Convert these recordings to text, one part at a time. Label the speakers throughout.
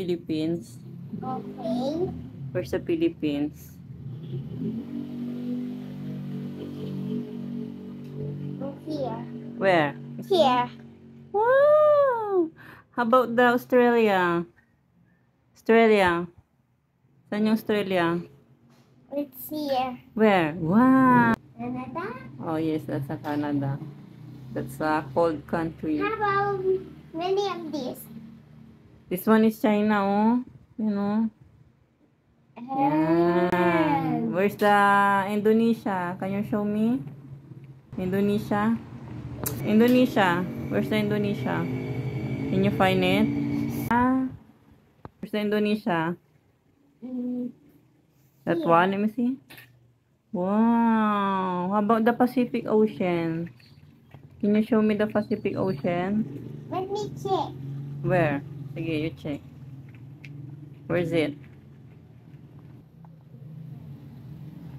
Speaker 1: Philippines.
Speaker 2: Okay.
Speaker 1: Where's the Philippines?
Speaker 2: Here.
Speaker 1: Where?
Speaker 2: Here.
Speaker 1: Wow! How about the Australia? Australia. Saan yung Australia?
Speaker 2: It's here.
Speaker 1: Where? Wow!
Speaker 2: Canada.
Speaker 1: Oh yes, that's a Canada. That's a cold country.
Speaker 2: How about many of these?
Speaker 1: This one is China, oh. You know? Yan. Where's the Indonesia? Can you show me? Indonesia? Indonesia. Where's the Indonesia? Can you find it? Ah. Where's the Indonesia? That one? Let me see. Wow. How about the Pacific Ocean? Can you show me the Pacific Ocean?
Speaker 2: Let me check.
Speaker 1: Where? Sige, you check. Where is it?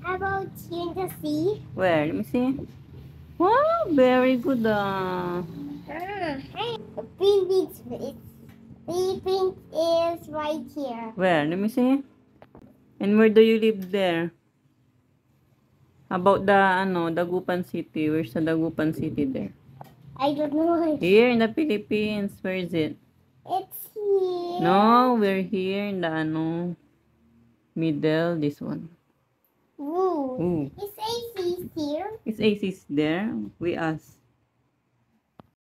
Speaker 2: How about in the sea?
Speaker 1: Where? Let me see. Wow, very good ah.
Speaker 2: Hey, the Philippines is Philippines is right here.
Speaker 1: Where? Let me see. And where do you live there? About the, ano, Dagupan City? Where's the Dagupan City there?
Speaker 2: I don't know.
Speaker 1: Here in the Philippines. Where is it?
Speaker 2: It's here.
Speaker 1: No, we're here in the, ano, middle, this one.
Speaker 2: Ooh.
Speaker 1: Ooh.
Speaker 2: Says he's here.
Speaker 1: Is AC's there? We ask.